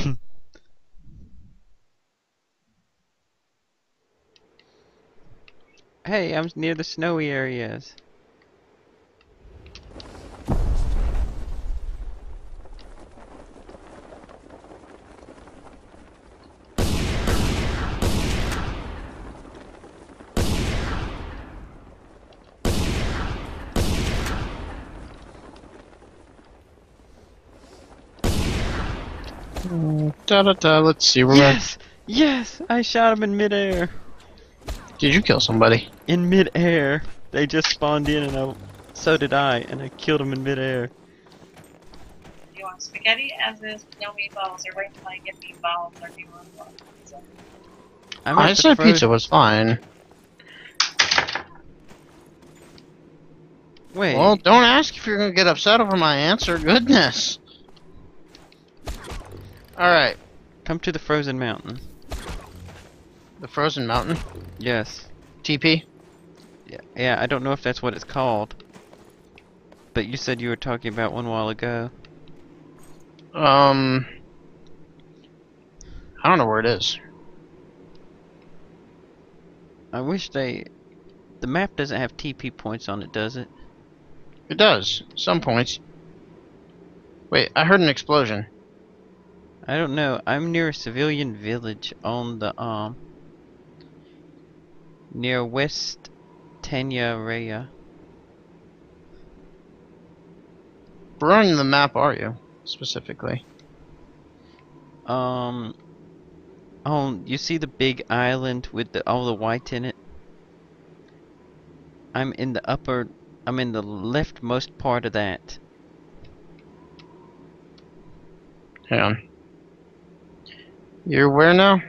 hey, I'm near the snowy areas. Da da da. Let's see. We're Yes! Yes! I shot him in midair. Back. Did you kill somebody? In midair. They just spawned in and I, so did I, and I killed him in midair. You want spaghetti as is, no meatballs, or wait until I get meatballs, or do you want one? I'm I said pizza was fine. Wait. Well, don't ask if you're gonna get upset over my answer. Goodness. All right. Come to the frozen mountain. The frozen mountain. Yes. TP. Yeah, yeah, I don't know if that's what it's called. But you said you were talking about one while ago. Um. I don't know where it is. I wish they... The map doesn't have TP points on it, does it? It does. Some points. Wait, I heard an explosion. I don't know. I'm near a civilian village on the, um... Near West Tanah Raya. Where on the map are you, specifically? Um... Oh, you see the big island with the, all the white in it? I'm in the upper... I'm in the leftmost part of that. Hang on. You're where now?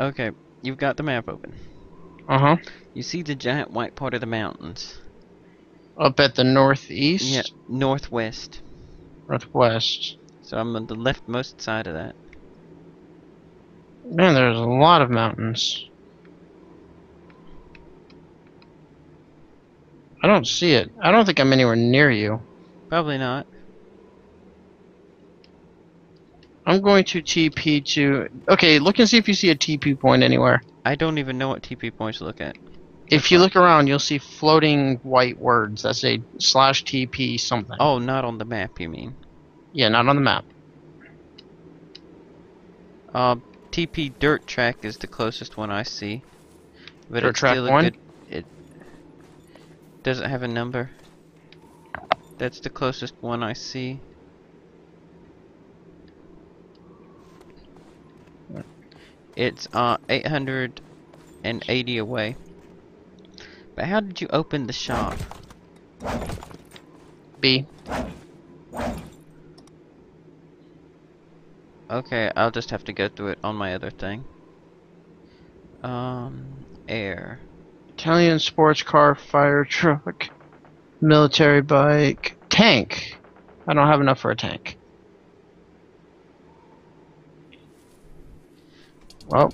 Okay, you've got the map open. Uh huh. You see the giant white part of the mountains. Up at the northeast? Yeah, northwest. Northwest. So I'm on the leftmost side of that. Man, there's a lot of mountains. I don't see it. I don't think I'm anywhere near you. Probably not. I'm going to TP to. Okay, look and see if you see a TP point anywhere. I don't even know what TP points look at. If you look around, you'll see floating white words that say slash TP something. Oh, not on the map, you mean? Yeah, not on the map. Uh, TP Dirt Track is the closest one I see. But Dirt it's Track still a one? good. It doesn't have a number. That's the closest one I see. It's uh 880 away. But how did you open the shop? B. Okay, I'll just have to go through it on my other thing. Um, air. Italian sports car, fire truck, military bike, tank. I don't have enough for a tank. Well,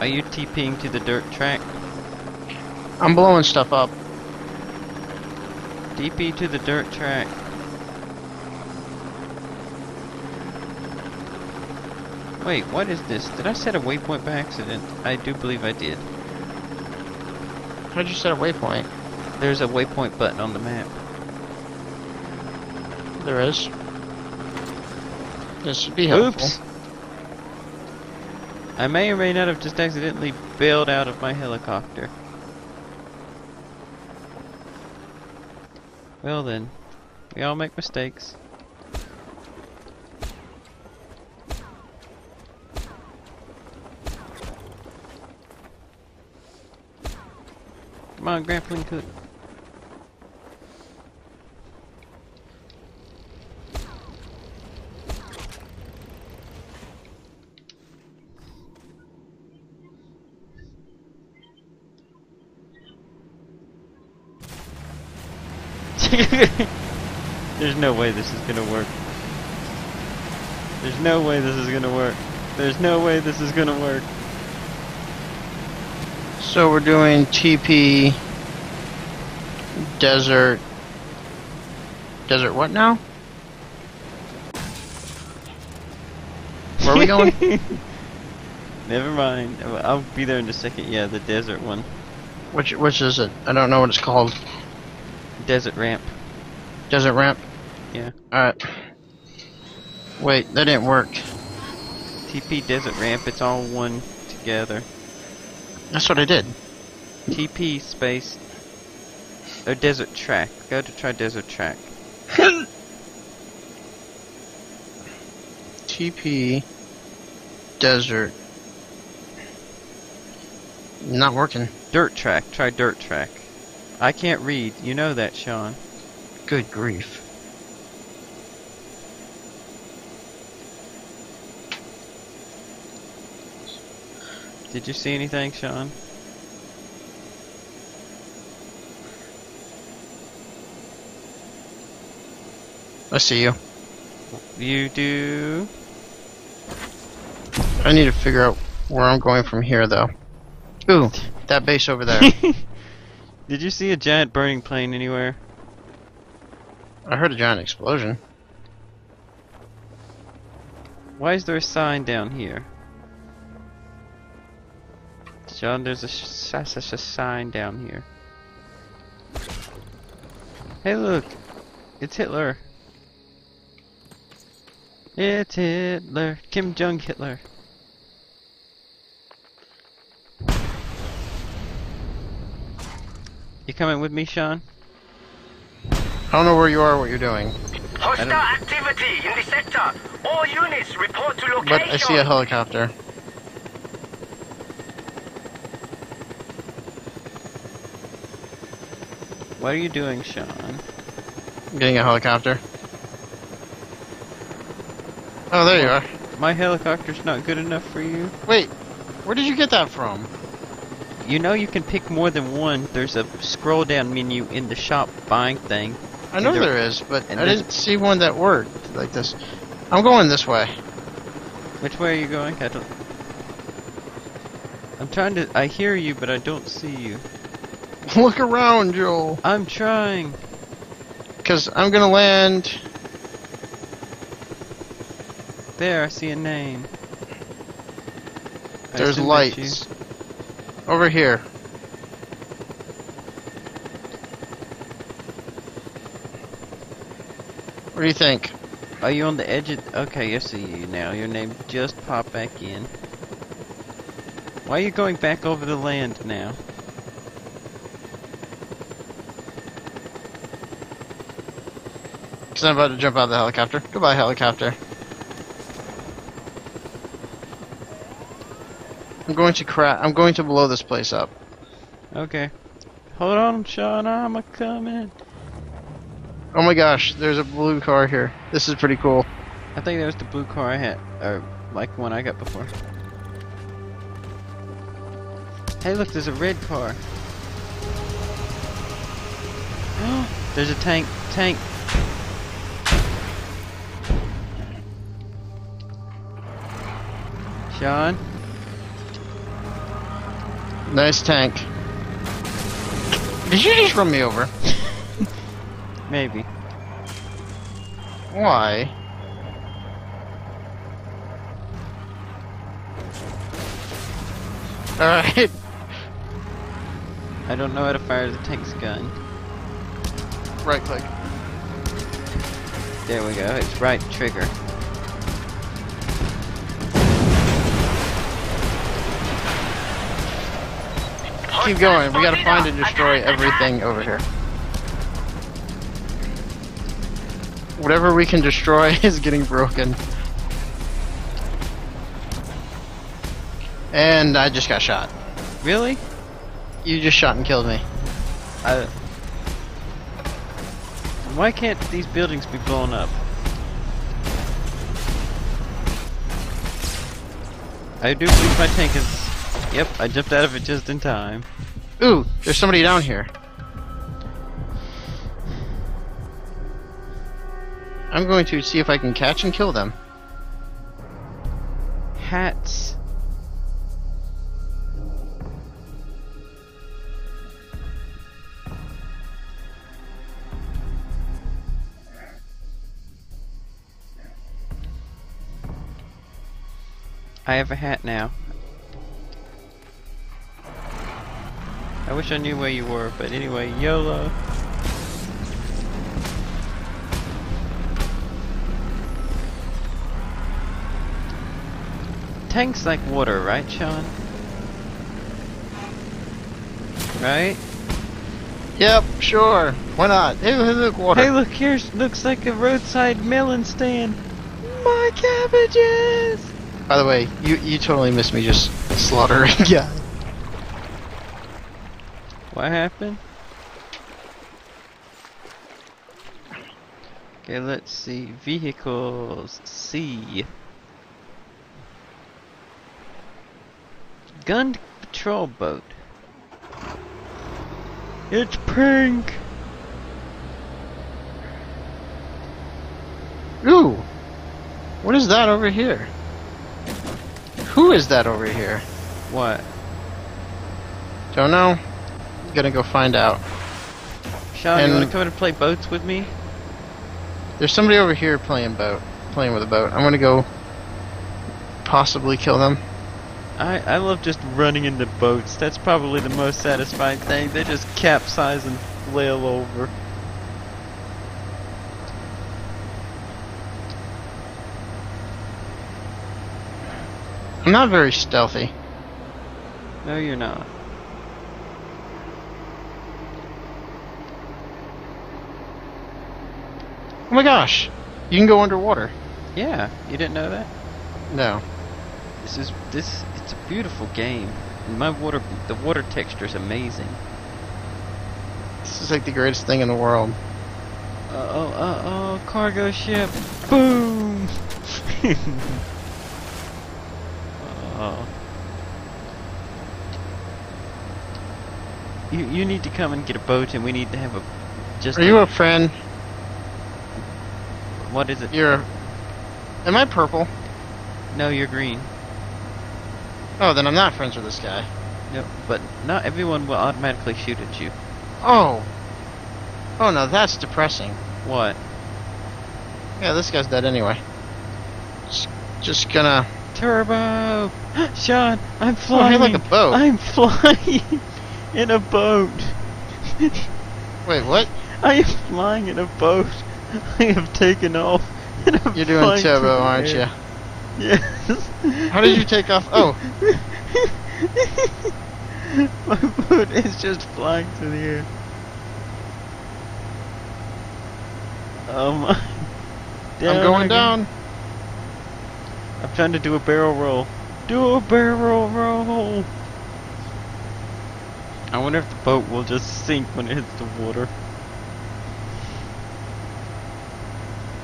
Are you TPing to the dirt track? I'm blowing stuff up. DP to the dirt track. Wait, what is this? Did I set a waypoint by accident? I do believe I did. How'd you set a waypoint? There's a waypoint button on the map. There is. This should be helpful. Oops! I may or may not have just accidentally bailed out of my helicopter. Well then, we all make mistakes. Come on, grappling hook. There's no way this is gonna work. There's no way this is gonna work. There's no way this is gonna work. So we're doing TP desert desert what now? Where are we going? Never mind. I'll- I'll be there in a second. Yeah, the desert one. which which is it? I don't know what it's called. Desert ramp. Desert ramp. Yeah. All right. Wait, that didn't work. TP desert ramp. It's all one together. That's what I did. TP space. Or desert track. Go to try desert track. TP desert. Not working. Dirt track. Try dirt track. I can't read. You know that, Sean. Good grief. Did you see anything, Sean? I see you. You do. I need to figure out where I'm going from here, though. Ooh, that base over there. Did you see a giant burning plane anywhere? I heard a giant explosion. Why is there a sign down here? John, there's a, sh- sh- sign down here. Hey, look! It's Hitler! It's Hitler! Kim Jong Hitler! Coming with me, Sean? I don't know where you are, or what you're doing, Hostile activity in the sector. All units report to location. but I see a helicopter. What are you doing, Sean? I'm getting a helicopter. Oh, there you are. My helicopter's not good enough for you? Wait, where did you get that from? You know you can pick more than one. There's a scroll down menu in the shop buying thing. I know there- is, but I didn't see one that worked like this. I'm going this way. Which way are you going? I don't. I'm trying to. I hear you, but I don't see you. Look around, Joel. I'm trying. Because I'm gonna land. There, I see a name. There's lights. Over here. What do you think? Are you on the edge of? Okay, I see you now. Your name just popped back in. Why are you going back over the land now? Because I'm about to jump out of the helicopter. Goodbye, helicopter. I'm going to cra- I'm going to blow this place up. Okay. Hold on, Sean. I'm a coming. Oh my gosh, there's a blue car here. This is pretty cool. I think that was the blue car I had, or like one I got before. Hey, look, there's a red car. there's a tank. Tank. Sean, Nice tank. Did you just run me over? maybe. Why? Alright. I don't know how to fire the tank's gun. Right click. There we go. It's right trigger. Keep going. We gotta find and destroy everything over here. Whatever we can destroy is getting broken. And I just got shot. Really? You just shot and killed me. I. Why can't these buildings be blown up? I do believe my tank is. Yep, I jumped out of it just in time. Ooh, there's somebody down here. I'm going to see if I can catch and kill them. Hats. I have a hat now. I wish I knew where you were, but anyway, YOLO. Tanks like water, right, Sean? Right? Yep, sure. Why not? Hey, look, water. Hey, look, here looks like a roadside melon stand. My cabbages! By the way, you you totally missed me just slaughtering yeah. What happened? Okay, let's see. Vehicles. C. Gunned patrol boat. It's pink! Ooh. What is that over here? Who is that over here? What? Don't know. Gonna go find out. Sean, you wanna come in and play boats with me? There's somebody over here playing boat, playing with a boat. I'm gonna go possibly kill them. I, I love just running into boats. That's probably the most satisfying thing. They just capsize and flail over. I'm not very stealthy. No, you're not. Oh my gosh! You can go underwater. Yeah, you didn't know that? No. This is this. It's a beautiful game. And my water, the water texture is amazing. This is like the greatest thing in the world. Uh oh, uh oh, cargo ship. Boom! oh. You you need to come and get a boat, and we need to have a just. Are you a friend? What is it? You're. Am I purple? No, you're green. Oh, then I'm not friends with this guy. No, but not everyone will automatically shoot at you. Oh. Oh no, that's depressing. What? Yeah, this guy's dead anyway. Just, just gonna... Turbo! Sean, I'm Oh, flying. hey, like a boat. I'm flying in a boat. Wait, what? I am flying in a boat. I have taken off. You're doing turbo, aren't you? Yes. How did you take off? Oh, My boat is just flying through the air. Oh my. I'm going again. down. I'm trying to do a barrel roll. Do a barrel roll. I wonder if the boat will just sink when it hits the water.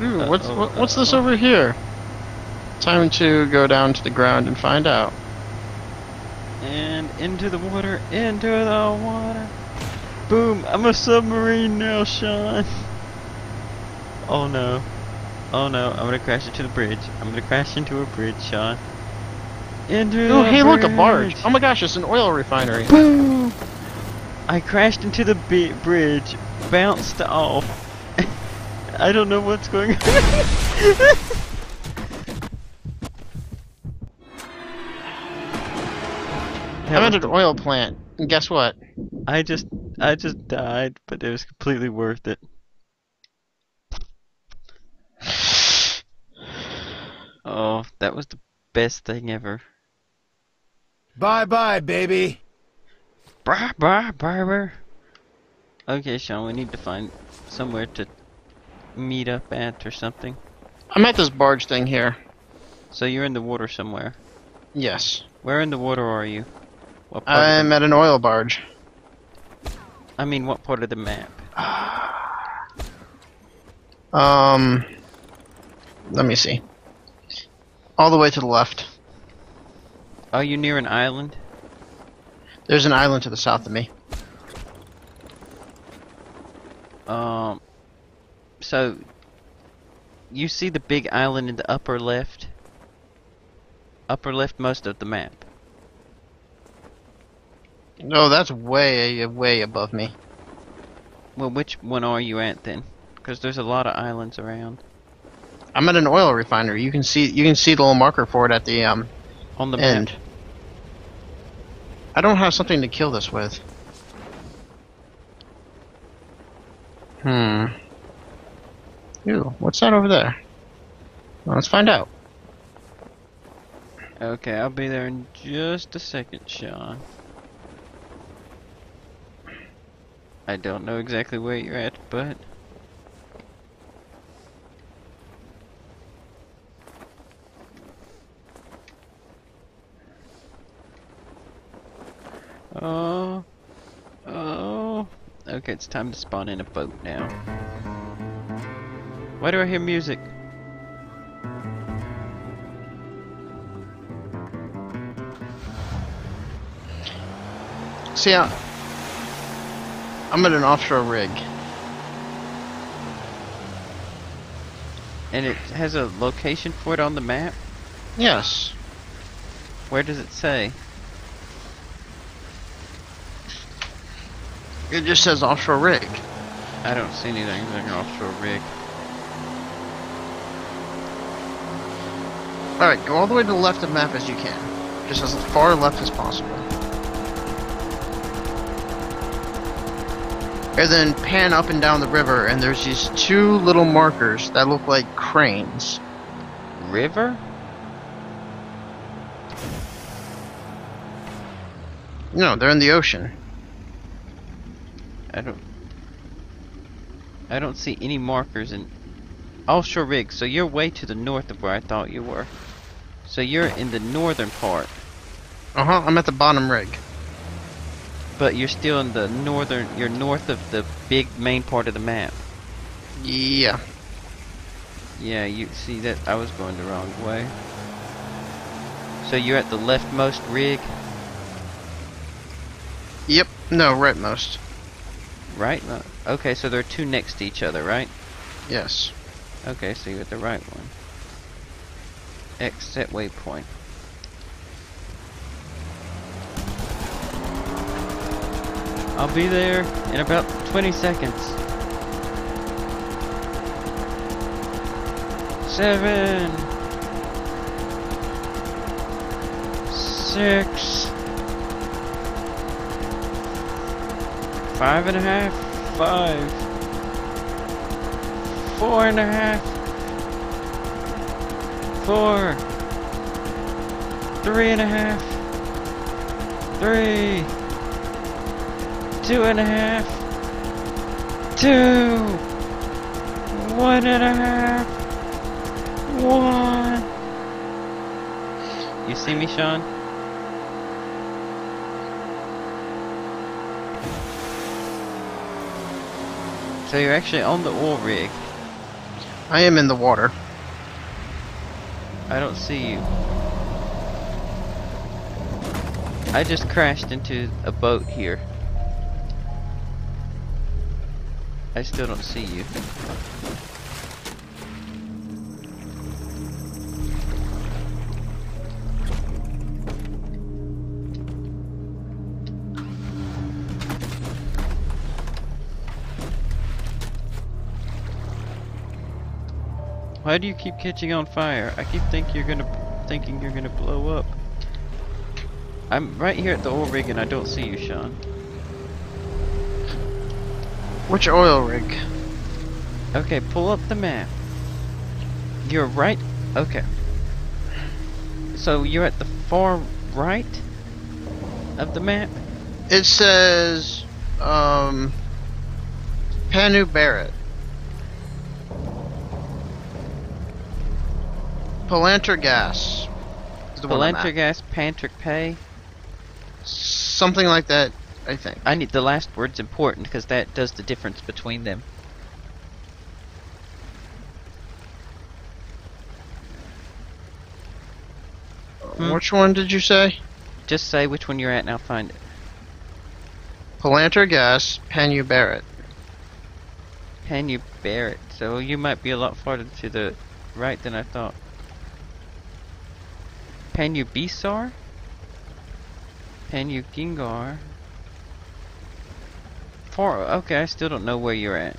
Ooh, what's Uh-oh, what, uh, what's this uh-oh. over here? Time to go down to the ground and find out. And into the water, into the water. Boom! I'm a submarine now, Sean. Oh no. Oh no, I'm gonna crash into the bridge. I'm gonna crash into a bridge, Sean. Into Oh, hey, look, a barge. Oh my gosh, it's an oil refinery. Boom! I crashed into the bi- bridge, bounced off. I don't know what's going on. I'm was at an oil plant, and guess what? I just, I just died, but it was completely worth it. Oh, that was the best thing ever. Bye bye, baby. Bye bye, barber. Okay, Sean, we need to find somewhere to meet up at or something. I'm at this barge thing here. So you're in the water somewhere. Yes. Where in the water are you? What part I'm at an oil barge. I mean, what part of the map? Um, let me see. All the way to the left. Are you near an island? There's an island to the south of me. Um. So, you see the big island in the upper left? Upper left most of the map. No, that's way, way above me. Well, which one are you at then? Because there's a lot of islands around. I'm at an oil refinery. You can see, you can see the little marker for it at the um, On the end. map. I don't have something to kill this with. Hmm. Ew, what's that over there? Well, let's find out. Okay, I'll be there in just a second, Sean. I don't know exactly where you're at, but Oh, oh. Okay, it's time to spawn in a boat now. Why do I hear music? See, I, I'm at an offshore rig. And it has a location for it on the map? Yes. Where does it say? It just says offshore rig. I don't see anything like an offshore rig. Alright, go all the way to the left of the map as you can. Just as far left as possible. And then pan up and down the river, and there's these two little markers that look like cranes. River? No, they're in the ocean. I don't. I don't see any markers in offshore rig. So you're way to the north of where I thought you were. So you're in the northern part, Uh huh, I'm at the bottom rig. but you're still in the northern. You're north of the big main part of the map. Yeah. Yeah, you see that I was going the wrong way. So you're at the leftmost rig, Yep, no, rightmost. right? Okay, so they're two next to each other, right? Yes. Okay, so you're at the right one. Exit waypoint. I'll be there in about 20 seconds. Seven. Six. Five and a half. Five. Four and a half. Four. Three and a half. Three. Two and a half. Two. One and a half. One. You see me, Sean? So you're actually on the oil rig. I am in the water. I don't see you. I just crashed into a boat here. I still don't see you. Why do you keep catching on fire? I keep think you're gonna thinking you're gonna blow up. I'm right here at the oil rig and I don't see you, Sean. Which oil rig? Okay, pull up the map. You're right. Okay. So you're at the far right of the map. It says, um, Panau Barrett. Palantir Gas. is the one I'm Palantir at. gas, Pantric pay. Something like that, I think. I need the last word's important because that does the difference between them. Hmm. Which one did you say? Just say which one you're at and I'll find it. Palantir Gas, Panau Barrett. Can you bear it? So you might be a lot farther to the right than I thought. Panau Bisar? Panau Gingar? Far, okay, I still don't know where you're at.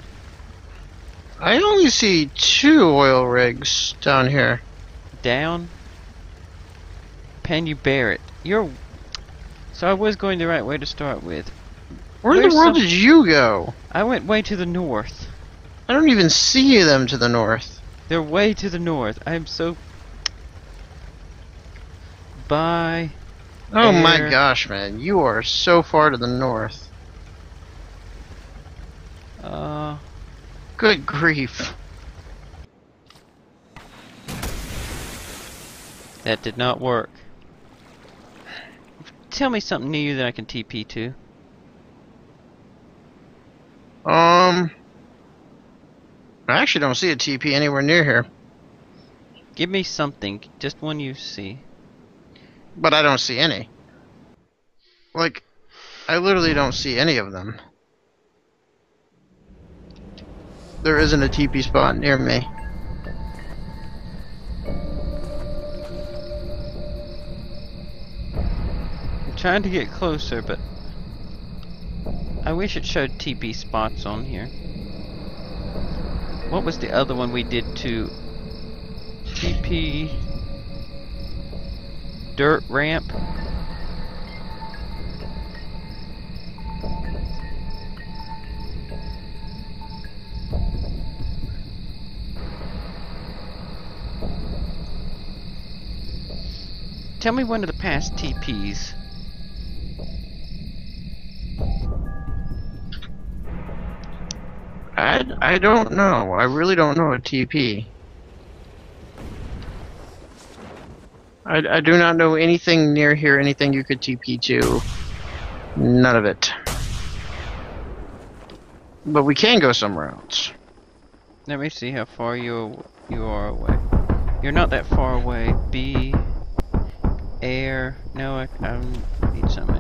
I only see two oil rigs down here. Down? Panyu Barrett. You're. So I was going the right way to start with. Where in the world some- did you go? I went way to the north. I don't even see them to the north. They're way to the north. I am so. Bye. Oh my gosh, man. You are so far to the north. Uh. Good grief. That did not work. Tell me something new that I can TP to. Um. I actually don't see a TP anywhere near here. Give me something, just one you see. But I don't see any. Like, I literally don't see any of them. There isn't a TP spot near me. I'm trying to get closer, but I wish it showed TP spots on here. What was the other one we did to TP dirt ramp? Tell me one of the past TPs. I, I don't know. I really don't know a TP. I, I do not know anything near here, anything you could TP to. None of it. But we can go somewhere else. Let me see how far you you are away. You're not that far away. B air. No, I, I need some